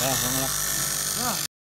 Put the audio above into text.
来，来，来